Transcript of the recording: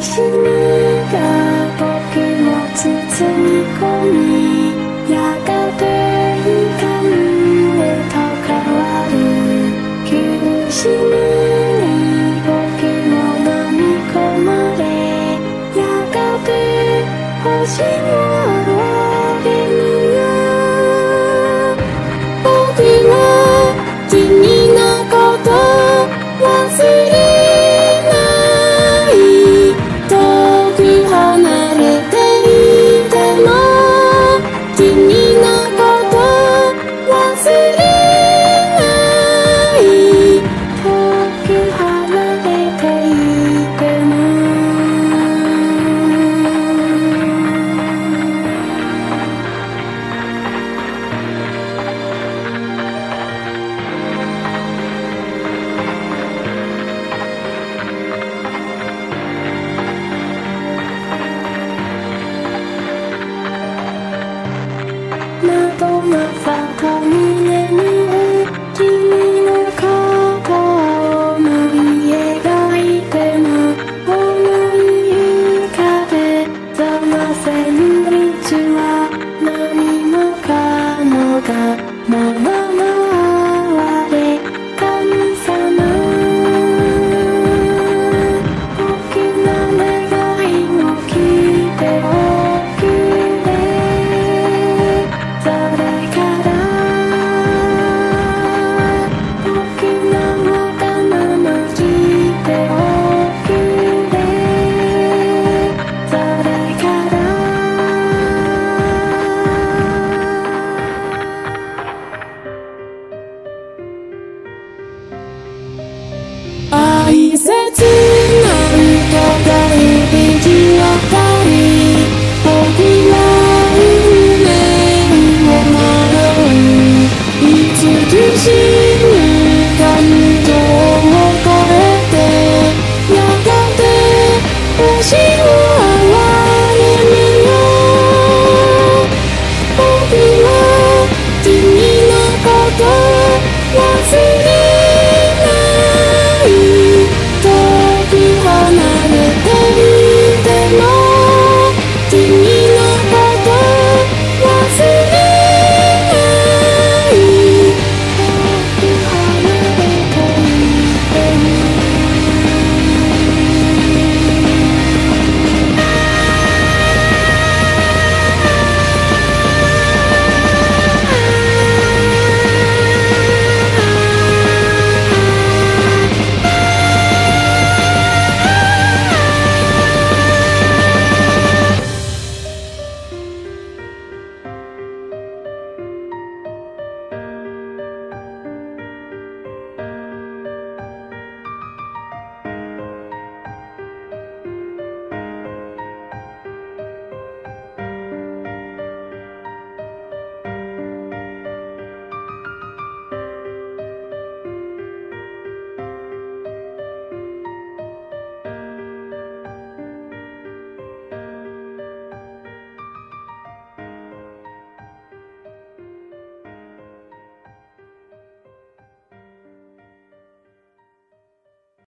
しみが僕を包み込み